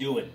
do it.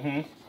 Mm-hmm.